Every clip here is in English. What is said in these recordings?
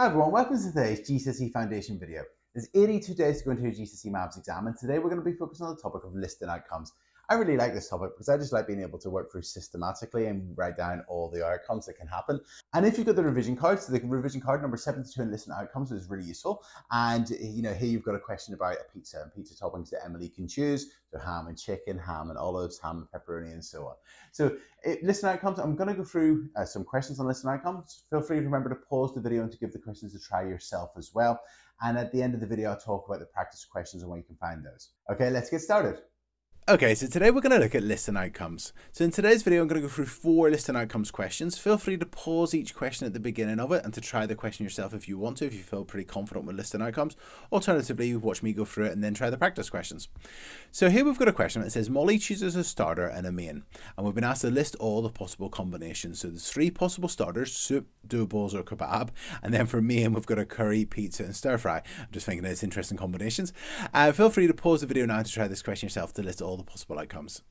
Hi everyone, welcome to today's GCSE Foundation video. There's 82 days to go into your GCSE Maths exam and today we're going to be focusing on the topic of listing outcomes. I really like this topic because I just like being able to work through systematically and write down all the outcomes that can happen. And if you've got the revision cards, the revision card number 72 in listing outcomes is really useful. And you know, here you've got a question about a pizza and pizza toppings that Emily can choose. So ham and chicken, ham and olives, ham and pepperoni, and so on. So it, listen outcomes, I'm going to go through uh, some questions on listen outcomes. Feel free to remember to pause the video and to give the questions a try yourself as well. And at the end of the video, I'll talk about the practice questions and where you can find those. Okay, let's get started. Okay, so today we're going to look at list and outcomes. So in today's video, I'm going to go through four list and outcomes questions. Feel free to pause each question at the beginning of it and to try the question yourself if you want to, if you feel pretty confident with list and outcomes. Alternatively, you watch me go through it and then try the practice questions. So here we've got a question that says Molly chooses a starter and a main. And we've been asked to list all the possible combinations. So there's three possible starters, soup, dough balls or kebab. And then for main, we've got a curry, pizza and stir fry. I'm just thinking it's interesting combinations. Uh, feel free to pause the video now to try this question yourself to list all the possible outcomes.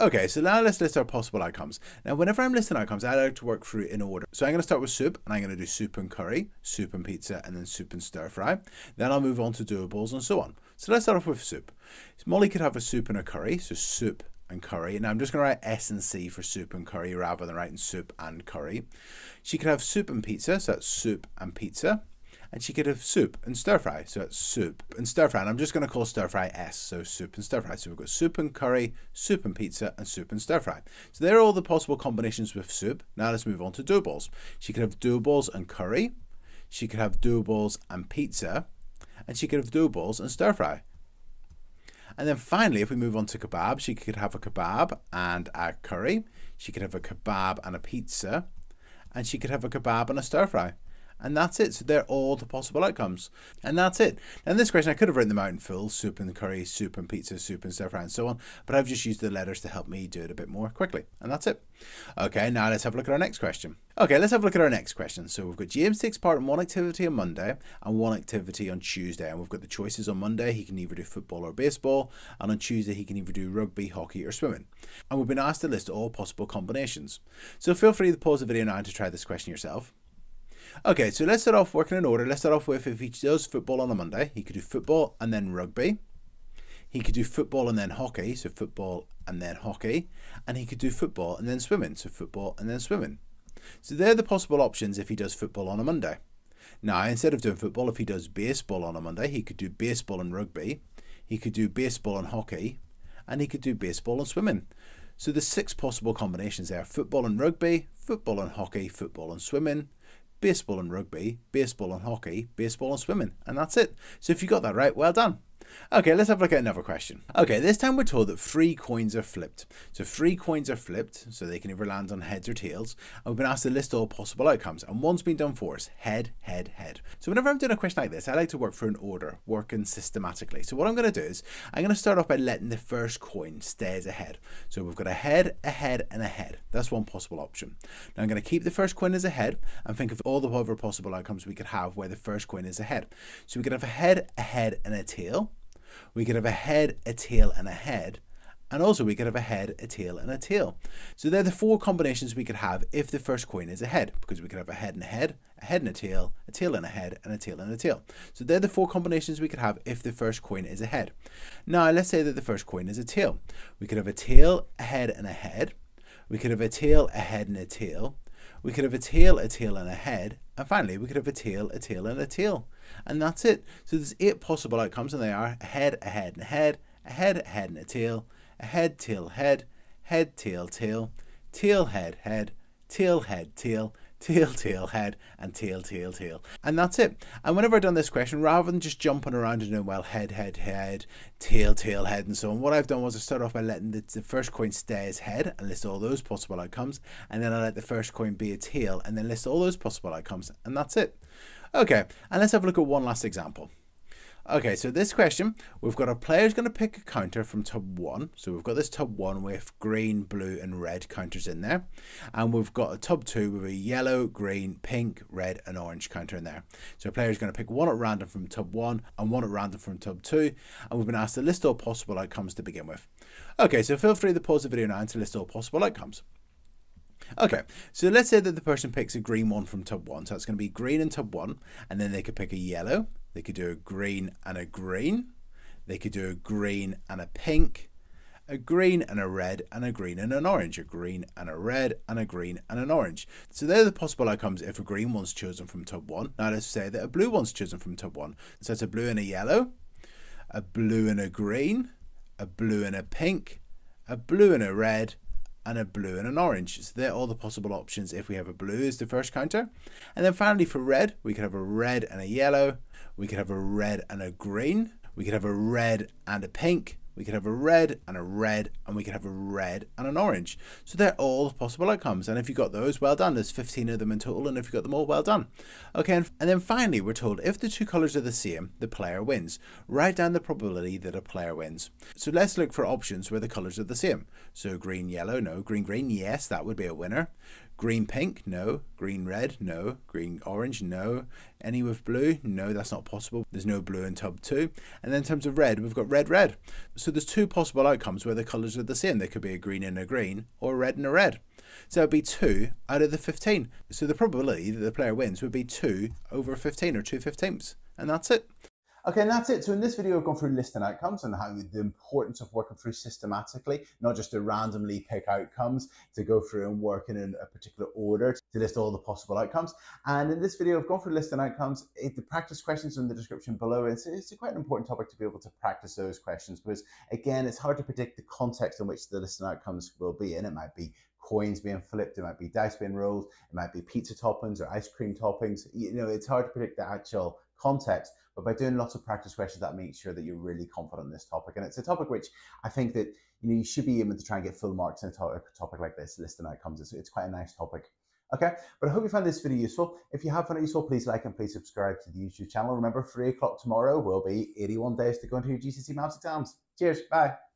Okay, so now let's list our possible outcomes. Now, whenever I'm listing outcomes, I like to work through in order. So I'm going to start with soup, and I'm going to do soup and curry, soup and pizza, and then soup and stir fry. Then I'll move on to dough balls and so on. So let's start off with soup. So Molly could have a soup and a curry, so soup and curry. Now I'm just going to write S and C for soup and curry rather than writing soup and curry. She could have soup and pizza, so that's soup and pizza and she could have soup and stir fry. So it's soup and stir fry. And I'm just going to call stir fry S. So soup and stir fry. So we've got soup and curry, soup and pizza, and soup and stir fry. So there are all the possible combinations with soup. Now let's move on to dough balls. She could have dough balls and curry. She could have dough balls and pizza. And she could have dough balls and stir fry. And then finally, if we move on to kebab, she could have a kebab and a curry. She could have a kebab and a pizza. And she could have a kebab and a stir fry. And that's it. So they're all the possible outcomes. And that's it. Now, in this question, I could have written them out in full soup and curry, soup and pizza, soup and stir fry, and so on. But I've just used the letters to help me do it a bit more quickly. And that's it. Okay, now let's have a look at our next question. Okay, let's have a look at our next question. So we've got James takes part in one activity on Monday and one activity on Tuesday. And we've got the choices on Monday. He can either do football or baseball. And on Tuesday, he can either do rugby, hockey, or swimming. And we've been asked to list all possible combinations. So feel free to pause the video now to try this question yourself. Okay, so let's start off working in order. Let's start off with if he does football on a Monday, he could do football and then rugby. He could do football and then hockey, so football and then hockey. And he could do football and then swimming, so football and then swimming. So they're the possible options if he does football on a Monday. Now, instead of doing football, if he does baseball on a Monday, he could do baseball and rugby. He could do baseball and hockey. And he could do baseball and swimming. So the six possible combinations there football and rugby, football and hockey, football and swimming, baseball and rugby, baseball and hockey, baseball and swimming. And that's it. So if you got that right, well done. Okay, let's have a look at another question. Okay, this time we're told that three coins are flipped. So three coins are flipped, so they can either land on heads or tails. And we've been asked to list all possible outcomes. And one's been done for us, head, head, head. So whenever I'm doing a question like this, I like to work through an order, working systematically. So what I'm going to do is, I'm going to start off by letting the first coin stay as a head. So we've got a head, a head, and a head. That's one possible option. Now I'm going to keep the first coin as a head and think of all the other possible outcomes we could have where the first coin is a head. So we could have a head, a head, and a tail. We could have a head, a tail, and a head. And also we could have a head, a tail, and a tail. So they're the four combinations we could have if the first coin is a head, because we could have a head and a head, a head and a tail, a tail and a head, and a tail and a tail. So they're the four combinations we could have if the first coin is a head. Now let's say that the first coin is a tail. We could have a tail, a head, and a head. We could have a tail, a head, and a tail. We could have a tail, a tail, and a head. And finally, we could have a tail, a tail, and a tail. And that's it. So there's eight possible outcomes, and they are a head, a head, and a head, a head, a head, and a tail, a head, tail, head, head, tail, tail, tail, head, head, tail, head, tail, tail, tail, head, and tail, tail, tail. And that's it. And whenever I've done this question, rather than just jumping around and doing, well, head, head, head, tail, tail, head, and so on, what I've done was I start off by letting the, the first coin stay as head and list all those possible outcomes. And then I let the first coin be a tail and then list all those possible outcomes. And that's it. Okay, and let's have a look at one last example. Okay, so this question, we've got a player who's going to pick a counter from tub 1. So we've got this tub 1 with green, blue and red counters in there. And we've got a tub 2 with a yellow, green, pink, red and orange counter in there. So a player is going to pick one at random from tub 1 and one at random from tub 2. And we've been asked to list all possible outcomes to begin with. Okay, so feel free to pause the video now and to list all possible outcomes. Okay, so let's say that the person picks a green one from tub one. So it's going to be green in tub one, and then they could pick a yellow. They could do a green and a green. They could do a green and a pink, a green and a red, and a green and an orange, a green and a red, and a green and an orange. So they're the possible outcomes if a green one's chosen from tub one. Now let's say that a blue one's chosen from tub one. So it's a blue and a yellow, a blue and a green, a blue and a pink, a blue and a red, and a blue and an orange. So they're all the possible options if we have a blue as the first counter. And then finally for red, we could have a red and a yellow, we could have a red and a green, we could have a red and a pink, we could have a red and a red, and we could have a red and an orange. So they're all possible outcomes. And if you got those, well done. There's 15 of them in total, and if you got them all, well done. Okay, and, and then finally, we're told if the two colours are the same, the player wins. Write down the probability that a player wins. So let's look for options where the colours are the same. So green, yellow, no. Green, green, yes, that would be a winner. Green pink, no. Green red, no. Green orange, no. Any with blue, no, that's not possible. There's no blue in tub two. And then in terms of red, we've got red, red. So there's two possible outcomes where the colours are the same. There could be a green and a green, or a red and a red. So it'd be 2 out of the 15. So the probability that the player wins would be 2 over 15 or 2 fifteenths. And that's it. Okay, and that's it. So in this video, I've gone through listing outcomes and how the importance of working through systematically, not just to randomly pick outcomes, to go through and work in a particular order to list all the possible outcomes. And in this video, I've gone through listing outcomes. It, the practice questions are in the description below. It's, it's quite an important topic to be able to practice those questions because, again, it's hard to predict the context in which the listing outcomes will be. in. it might be coins being flipped, it might be dice being rolled, it might be pizza toppings or ice cream toppings. You know, it's hard to predict the actual context. But by doing lots of practice questions, that makes sure that you're really confident in this topic. And it's a topic which I think that you know you should be able to try and get full marks in a topic, like this, listing outcomes. It's, it's quite a nice topic. Okay, but I hope you found this video useful. If you have found it useful, please like and please subscribe to the YouTube channel. Remember, 3 o'clock tomorrow will be 81 days to go into your GCSE Maths exams. Cheers, bye.